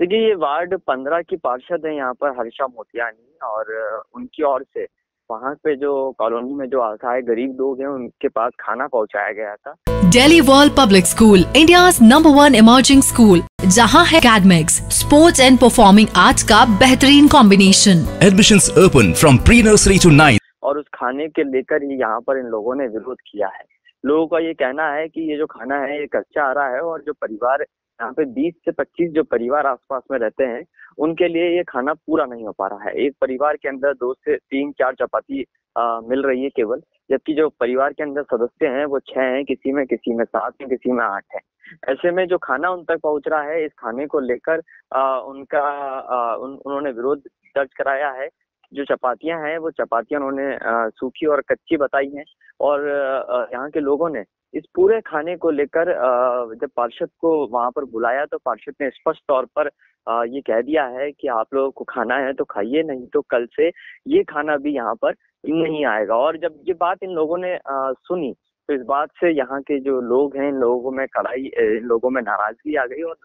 देखिए ये वार्ड पंद्रह की पार्षद है यहाँ पर हर्षा मोतियानी और उनकी ओर से। वहाँ पे जो कॉलोनी में जो आशा है गरीब लोग हैं उनके पास खाना पहुँचाया गया था। Delhi world public school India number one emerging school जहाँ है academics sports and performing arts का बेहतरीन combination admission open from pre nursery to ninth और उस खाने के लेकर ही यहाँ पर इन लोगों ने विरोध किया है। लोगों का ये कहना है कि ये जो खाना है ये कच्चा आ रहा है और जो परिवार यहाँ पे 20 से 25 जो परिवार आसपास में रहते हैं उनके लिए ये खाना पूरा नहीं हो पा रहा है। एक परिवार के अंदर दो से तीन चार चपाती आ, मिल रही है केवल जबकि जो परिवार के अंदर सदस्य हैं वो छह हैं किसी में किसी में सात हैं किसी में आठ है। ऐसे में जो खाना उन तक पहुँच रहा है इस खाने को लेकर उनका आ, उन, उन्होंने विरोध दर्ज कराया है जो चपातियाँ हैं, वो चपातियाँ उन्होंने सूखी और कच्ची बताई हैं और यहाँ के लोगों ने इस पूरे खाने को लेकर जब पार्षद को वहाँ पर बुलाया तो पार्षद ने स्पष्ट तौर पर ये कह दिया है कि आप लोगों को खाना है तो खाइए, नहीं तो कल से ये खाना भी यहाँ पर नहीं आएगा। और जब ये बात इन लोगों ने सुनी तो इस बात से यहाँ के जो लोग हैं, इन लोगों में कड़ाई, इन लोगों में नाराज़गी आ गई और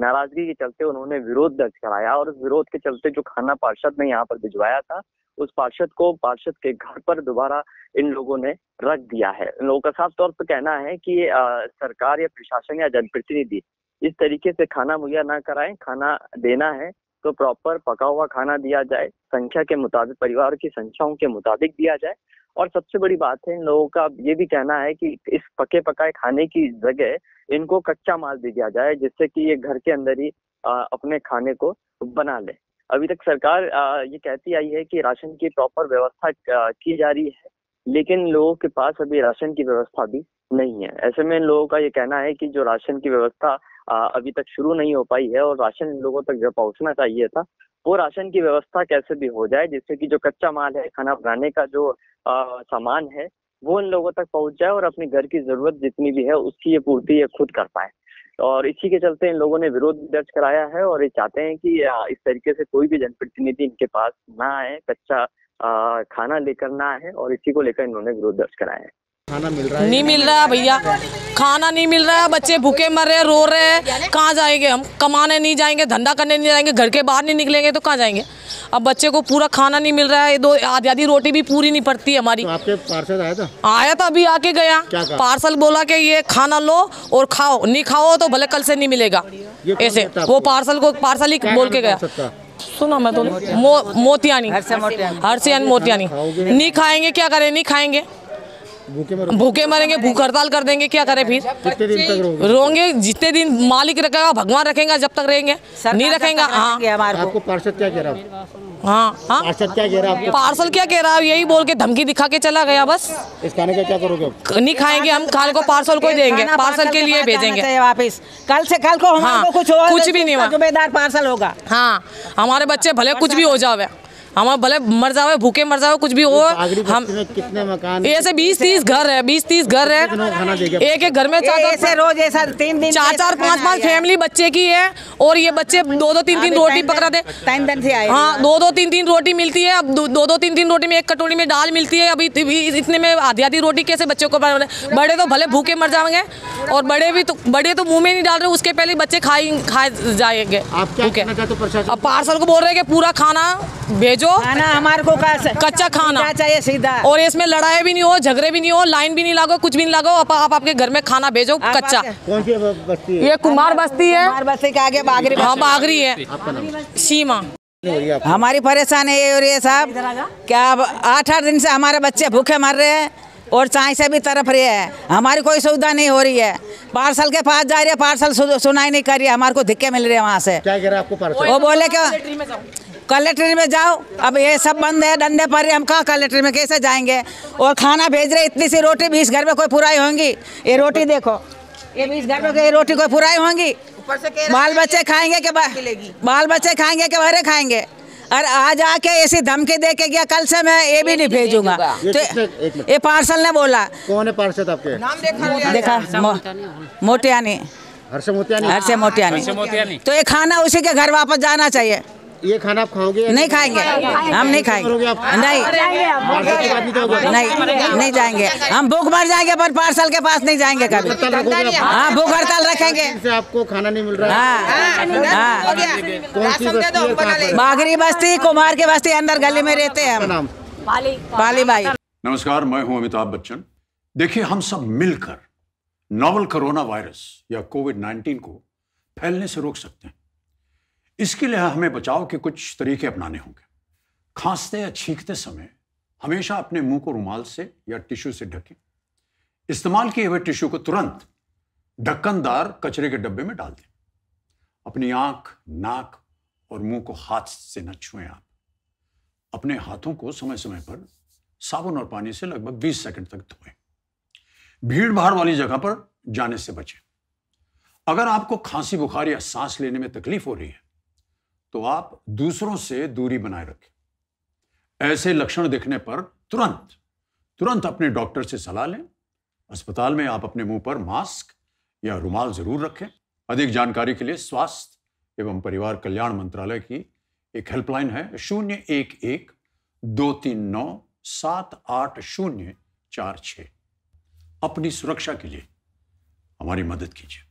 नाराज़गी के चलते उन्होंने विरोध दर्ज कराया और उस विरोध के चलते जो खाना पार्षद ने यहाँ पर भिजवाया था उस पार्षद को पार्षद के घर पर दोबारा इन लोगों ने रख दिया है। इन लोगों का साफ़ तौर पर कहना है कि अ, सरकार या प्रशासन या जनप्रतिनिधि इस तरीके से खाना मुहैया ना कराएँ खाना देना है तो प्रॉपर पका हुआ खाना दिया जाए संख्या के मुताबिक परिवार की संख्याओं के मुताबिक दिया जाए और सबसे बड़ी बात है, इन लोगों का ये भी कहना है कि इस पके पकाए खाने की जगह इनको कच्चा माल दे दिया जाए, जिससे कि ये घर के अंदर ही अपने खाने को बना ले। अभी तक सरकार ये कहती आई है कि राशन की प्रॉपर व्यवस्था की जा रही है, लेकिन लोगों के पास अभी राशन की व्यवस्था भी नहीं है। ऐसे में इन लोगों का ये कहना है कि जो राशन की व्यवस्था अभी तक शुरू नहीं हो पाई है और राशन इन लोगों तक जो पहुँचना चाहिए था, वो राशन की व्यवस्था कैसे भी हो जाए, जिससे कि जो कच्चा माल है, खाना बनाने का जो सामान है, वो इन लोगों तक पहुँच जाए और अपने घर की ज़रूरत जितनी भी है उसकी ये पूर्ति ये खुद कर पाए। और इसी के चलते इन लोगों ने विरोध दर्ज कराया है और ये चाहते हैं कि इस तरीके से कोई भी जनप्रतिनिधि इनके पास ना आए, कच्चा खाना लेकर ना आए और इसी को लेकर इन्होंने विरोध दर्ज कराया है। खाना मिल रहा है? नहीं मिल रहा है भैया। खाना नहीं मिल रहा है बच्चे भूखे मर रहे हैं रो रहे हैं। कहाँ जाएँगे हम? कमाने नहीं जाएँगे धंधा करने नहीं जाएँगे घर के बाहर नहीं निकलेंगे तो कहाँ जाएँगे? अब बच्चे को पूरा खाना नहीं मिल रहा है दो आधी आधी रोटी भी पूरी नहीं पड़ती हमारी। तो आपके पार्षद आया था? आया था अभी आके गया। पार्सल बोला कि ये खाना लो और खाओ नहीं खाओ तो भले कल से नहीं मिलेगा। ऐसे वो पार्सल को पार्सल ही बोल के गया। सुना मैं तो मोतियानी। हर्षियान मोतियानी। नहीं खाएँगे क्या करें? नहीं खाएँगे। भूखे भूखे मरेंगे भूख हड़ताल कर देंगे क्या करें फिर? कितने दिन तक रोंगे। जितने दिन मालिक रखेगा भगवान रखेगा जब तक रहेंगे। नहीं रखेगा हाँ। आपको पार्षद क्या कह रहा हाँ? हाँ पार्षद क्या कह रहा है पार्सल क्या कह रहा है? यही बोल के धमकी दिखा के चला गया बस। इस खाने का क्या करोगे नहीं खाएँगे हम खाने को पार्सल को देंगे। पार्सल के लिए भेजेंगे। वापस। कल से कल को हमारे हाँ, कुछ कुछ भी नहीं हुआ। जुम्मेदार पार्सल होगा। हाँ हमारे बच्चे भले कुछ भी हो जावे। हमारे भले मर जाओ भूखे मर जाओ कुछ भी हो हम कितने मकान ऐसे बीस तीस घर है बीस तीस घर है। एक एक घर में चार रोज ऐसा तीन दिन चार चार पाँच पाँच फैमिली बच्चे की है। और ये बच्चे दो दो तीन तीन रोटी पकड़ा दे। टाइम दिन से आए हाँ दो दो तीन तीन रोटी मिलती है अब दो दो तीन तीन रोटी में एक कटोरी में दाल मिलती है अभी इतने में आधी आधी रोटी कैसे बच्चों को बड़े तो भले भूखे मर जाएँगे और बड़े भी तो बड़े तो मुँह में नहीं डाल रहे उसके पहले बच्चे खाई खा जाएँगे। आप क्या भूखे कहना चाहते हो प्रशासन? अब पार्सल को बोल रहे हैं कि पूरा खाना भेजो। खाना हमारे को कच्चा खाना। चाहिए सीधा। और इसमें लड़ाई भी नहीं हो झगड़े भी नहीं हो लाइन भी नहीं लागो कुछ भी नहीं लागो आप, आप आपके घर में खाना भेजो कच्चा। कौन सी बस्ती है? ये कुमार बस्ती है। हमारे बस्ती के आगे बागरी हाँ बागरी है। सीमा? हमारी परेशानी ये हो रही है साहब क्या अब आठ आठ दिन से हमारे बच्चे भूखे मर रहे हैं और चाय से भी तरफ़ रहे हैं। हमारी कोई सुविधा नहीं हो रही है। पार्सल के पास जा रही है पार्सल सुनाई नहीं कर रही है। हमारे को धिक्के मिल रहे हैं वहाँ से। क्या कह रहा है आपको पार्षद वो बोले क्या? कलेक्ट्री में जाओ। अब ये सब बंद है डंडे पर हम कहाँ कलेक्ट्री में कैसे जाएँगे? और खाना भेज रहे इतनी सी रोटी बीस घर में कोई पुराई होंगी? ये रोटी देखो। ये बीस घर में रोटी कोई पुराई होंगी? बाल बच्चे खाएँगे के बाल बच्चे खाएँगे के बारे खाएँगे? और आज आके ऐसी धमकी दे के गया कल से मैं ये भी नहीं भेजूँगा। तो। ये पार्सल ने बोला। कौन है पार्षद आपके? नाम देखा देखा मोटियानी हर्ष मोटियानी हर्ष से मोटियानी तो ये खाना उसी के घर वापस जाना चाहिए। ये खाना आप खाओगे नहीं खाएँगे। हम नहीं खाएँगे। नहीं। पार्सल के बाद नहीं नहीं नहीं जाएँगे। हम भूख मर जाएँगे पर पार्सल के पास नहीं जाएँगे कभी? हाँ भूख हड़ताल रखेंगे। आपको खाना नहीं मिल रहा। है। हाँ हाँ। सी बस्ती कुमार की बस्ती अंदर गली में रहते हैं हम। नाम? पाली। भाई। नमस्कार मैं हूँ अमिताभ बच्चन। देखिए हम सब मिलकर नोवल कोरोना वायरस या कोविड 19 को फैलने से रोक सकते हैं। इसके लिए हमें बचाव के कुछ तरीके अपनाने होंगे। खांसते या छींकते समय हमेशा अपने मुँह को रुमाल से या टिश्यू से ढकें। इस्तेमाल किए हुए टिश्यू को तुरंत ढक्कनदार कचरे के डब्बे में डाल दें। अपनी आँख, नाक और मुँह को हाथ से न छुएँ आप। अपने हाथों को समय समय पर साबुन और पानी से लगभग 20 सेकंड तक धोएँ। भीड़ भाड़ वाली जगह पर जाने से बचें। अगर आपको खांसी, बुखार या सांस लेने में तकलीफ़ हो रही है तो आप दूसरों से दूरी बनाए रखें। ऐसे लक्षण दिखने पर तुरंत तुरंत अपने डॉक्टर से सलाह लें। अस्पताल में आप अपने मुँह पर मास्क या रुमाल ज़रूर रखें। अधिक जानकारी के लिए स्वास्थ्य एवं परिवार कल्याण मंत्रालय की एक हेल्पलाइन है शून्य एक एक दो तीन नौ सात आठ शून्य चार छ अपनी सुरक्षा के लिए हमारी मदद कीजिए।